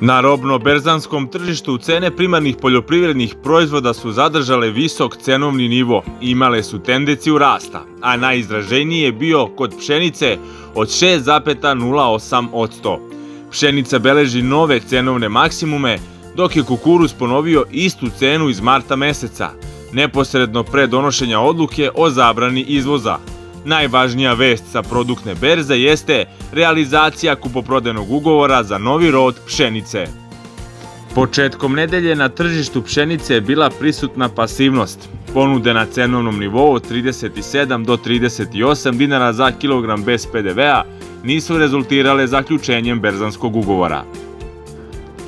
Na robno-berzanskom tržištu cene primarnih poljoprivrednih proizvoda su zadržale visok cenovni nivo imale su tendenciju rasta, a najizraženiji je bio kod pšenice od 6,08%. Pšenica beleži nove cenovne maksimume, dok je kukuruz ponovio istu cenu iz marta meseca, neposredno pre donošenja odluke o zabrani izvoza. Najvažnija vest sa produktne berze jeste realizacija kupoprodenog ugovora za novi rod pšenice. Početkom nedelje na tržištu pšenice je bila prisutna pasivnost. Ponude na cenovnom nivou od 37 do 38 dinara za kilogram bez PDV-a nisu rezultirale zaključenjem berzanskog ugovora.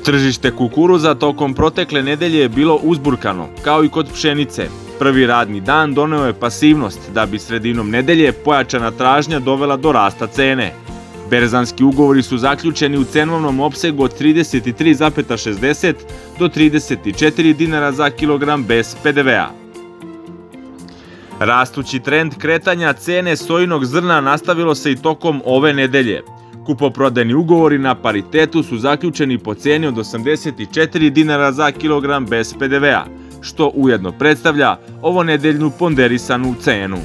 Tržište kukuruza tokom protekle nedelje je bilo uzburkano, kao i kod pšenice, Prvi radni dan doneo je pasivnost, da bi sredinom nedelje pojačana tražnja dovela do rasta cene. Berzanski ugovori su zaključeni u cenovnom opsegu od 33,60 do 34 dinara za kilogram bez PDV-a. Rastući trend kretanja cene sojinog zrna nastavilo se i tokom ove nedelje. Kupoprodajni ugovori na paritetu su zaključeni po ceni od 84 dinara za kilogram bez PDV-a, što ujedno predstavlja ovo nedeljnu ponderisanu cenu.